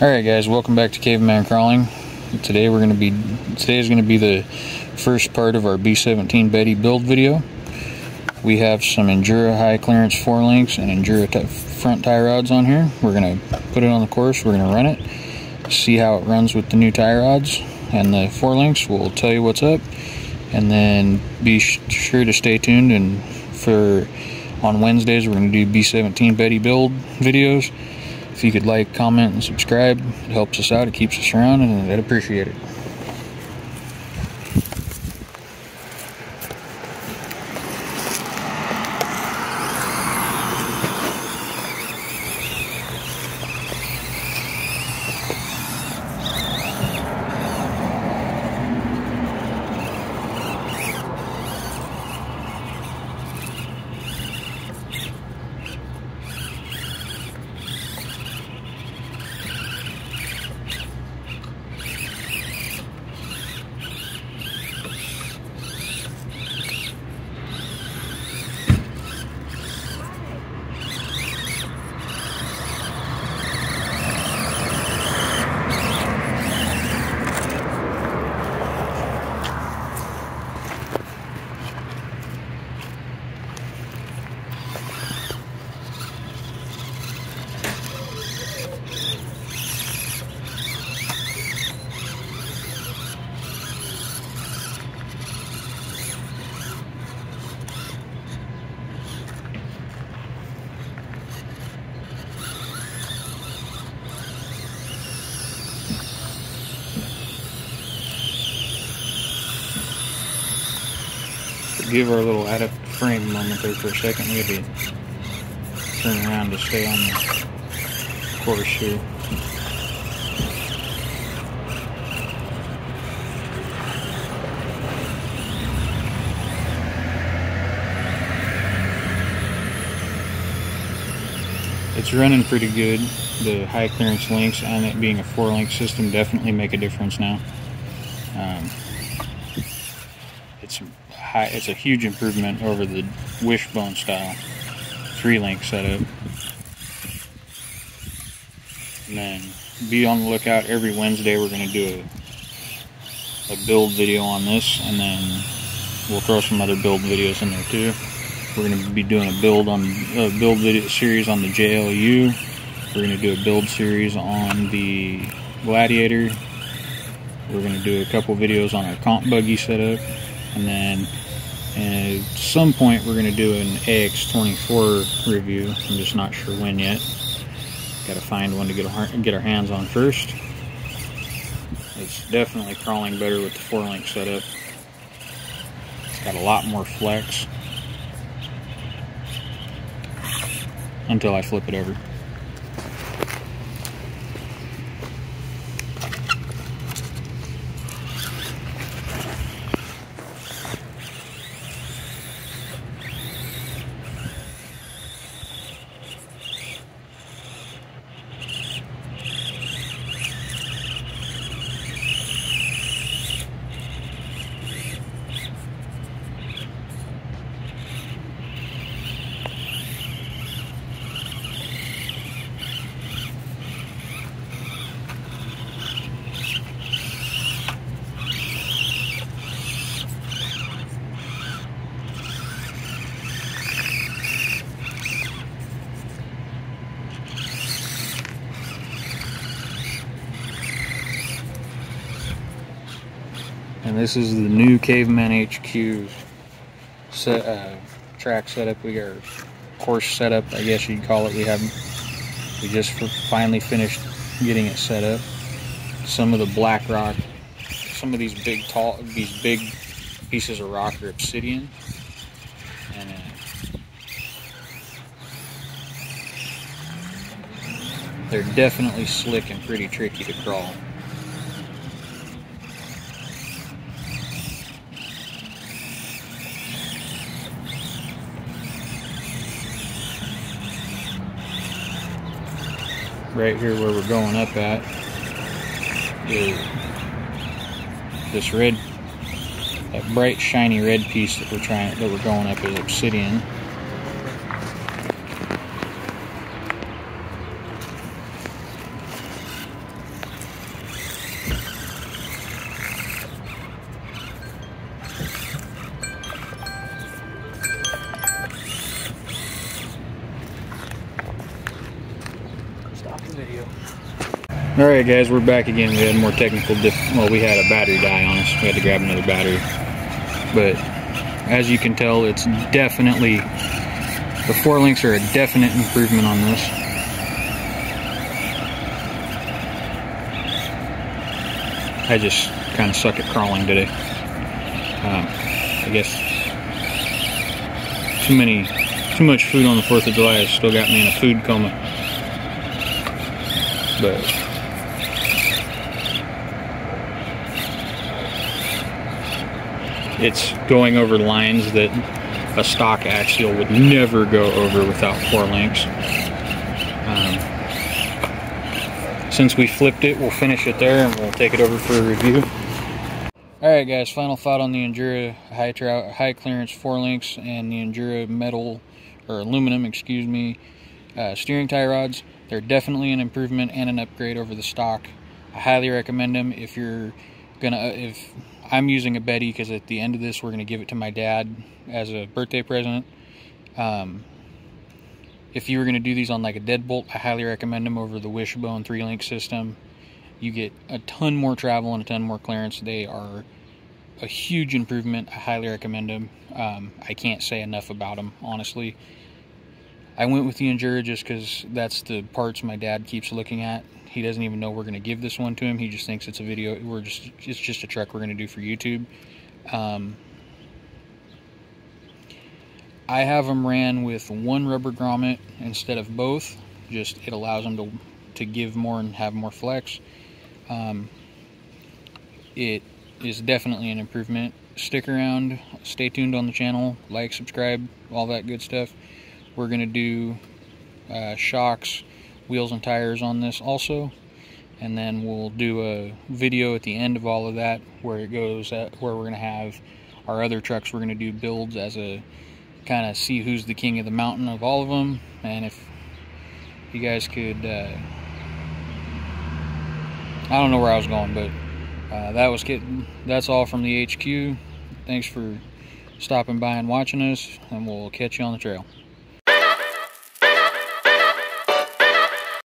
Alright guys, welcome back to Caveman Crawling. Today we're going to be, today is going to be the first part of our B17 Betty build video. We have some Injora high clearance four links and Injora front tie rods on here. We're going to put it on the course, we're going to run it, see how it runs with the new tie rods and the four links. We'll tell you what's up and then be sure to stay tuned and for on Wednesdays we're going to do B17 Betty build videos if you could like, comment, and subscribe, it helps us out, it keeps us around, and I'd appreciate it. Give our little out of frame moment there for a second. We to turn around to stay on the course here. It's running pretty good. The high clearance links on it being a four link system definitely make a difference now. Um, it's high, it's a huge improvement over the wishbone style three link setup. And then be on the lookout every Wednesday. We're going to do a, a build video on this, and then we'll throw some other build videos in there too. We're going to be doing a build on a build video series on the JLU. We're going to do a build series on the Gladiator. We're going to do a couple videos on our comp buggy setup, and then uh, at some point we're going to do an AX24 review. I'm just not sure when yet. Got to find one to get our, get our hands on first. It's definitely crawling better with the four link setup. It's got a lot more flex. Until I flip it over. This is the new Caveman HQ set, uh, track setup. We got our course setup, I guess you'd call it. We have we just finally finished getting it set up. Some of the black rock, some of these big tall, these big pieces of rock are obsidian, and uh, they're definitely slick and pretty tricky to crawl. Right here where we're going up at is this red, that bright shiny red piece that we're trying, that we're going up is obsidian. All right, guys, we're back again. We had more technical diff. Well, we had a battery die on us. We had to grab another battery. But as you can tell, it's definitely the four links are a definite improvement on this. I just kind of suck at crawling today. Um, I guess too many, too much food on the Fourth of July has still got me in a food coma. But it's going over lines that a stock axial would never go over without four links. Um, since we flipped it, we'll finish it there and we'll take it over for a review. Alright guys, final thought on the Injora high, high clearance four links and the Injora metal, or aluminum, excuse me, uh, steering tie rods. They're definitely an improvement and an upgrade over the stock. I highly recommend them if you're gonna, if I'm using a Betty because at the end of this we're going to give it to my dad as a birthday present. Um, if you were going to do these on like a deadbolt, I highly recommend them over the Wishbone 3-link system. You get a ton more travel and a ton more clearance. They are a huge improvement. I highly recommend them. Um, I can't say enough about them, honestly. I went with the Injora just because that's the parts my dad keeps looking at he doesn't even know we're going to give this one to him. He just thinks it's a video. We're just it's just a truck we're going to do for YouTube. Um, I have them ran with one rubber grommet instead of both. Just it allows them to to give more and have more flex. Um, it is definitely an improvement. Stick around, stay tuned on the channel, like, subscribe, all that good stuff. We're gonna do uh, shocks wheels and tires on this also. And then we'll do a video at the end of all of that where it goes at where we're going to have our other trucks. We're going to do builds as a kind of see who's the king of the mountain of all of them and if you guys could uh, I don't know where I was going but uh, that was getting that's all from the HQ thanks for stopping by and watching us and we'll catch you on the trail